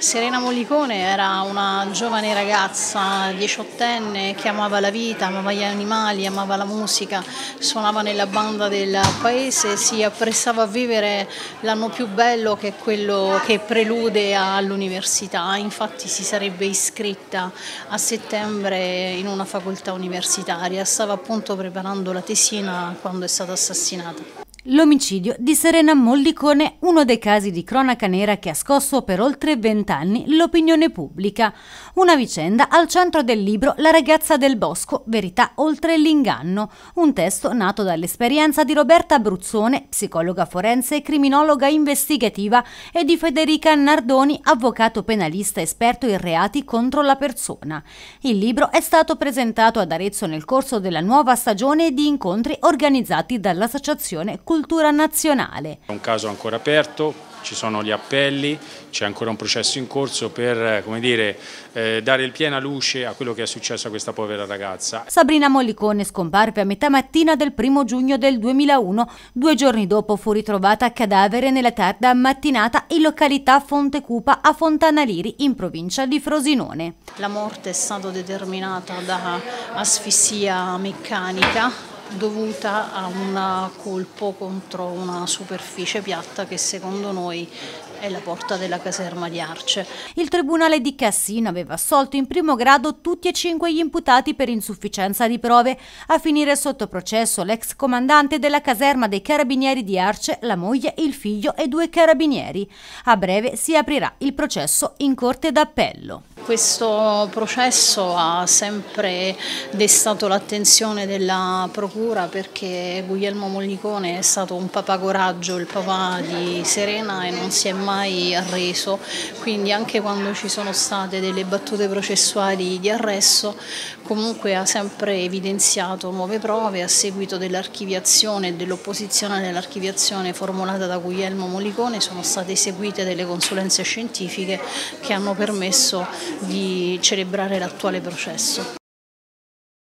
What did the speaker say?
Serena Mollicone era una giovane ragazza diciottenne che amava la vita, amava gli animali, amava la musica, suonava nella banda del paese, si appressava a vivere l'anno più bello che è quello che prelude all'università, infatti si sarebbe iscritta a settembre in una facoltà universitaria, stava appunto preparando la tesina quando è stata assassinata. L'omicidio di Serena Mollicone, uno dei casi di cronaca nera che ha scosso per oltre vent'anni l'opinione pubblica. Una vicenda al centro del libro La ragazza del bosco, verità oltre l'inganno, un testo nato dall'esperienza di Roberta Bruzzone, psicologa forense e criminologa investigativa, e di Federica Nardoni, avvocato penalista esperto in reati contro la persona. Il libro è stato presentato ad Arezzo nel corso della nuova stagione di incontri organizzati dall'Associazione Culturale cultura nazionale. È un caso ancora aperto, ci sono gli appelli, c'è ancora un processo in corso per dire, eh, dare il piena luce a quello che è successo a questa povera ragazza. Sabrina Mollicone scomparve a metà mattina del primo giugno del 2001, due giorni dopo fu ritrovata a cadavere nella tarda mattinata in località Fontecupa a Fontanaliri in provincia di Frosinone. La morte è stata determinata da asfissia meccanica dovuta a un colpo contro una superficie piatta che secondo noi è la porta della caserma di Arce. Il Tribunale di Cassino aveva assolto in primo grado tutti e cinque gli imputati per insufficienza di prove. A finire sotto processo l'ex comandante della caserma dei carabinieri di Arce, la moglie, il figlio e due carabinieri. A breve si aprirà il processo in corte d'appello. Questo processo ha sempre destato l'attenzione della Procura perché Guglielmo Mollicone è stato un papacoraggio, il papà di Serena e non si è mai arreso, quindi anche quando ci sono state delle battute processuali di arresto comunque ha sempre evidenziato nuove prove a seguito dell'archiviazione e dell'opposizione all'archiviazione formulata da Guglielmo Mollicone. Sono state eseguite delle consulenze scientifiche che hanno permesso di celebrare l'attuale processo.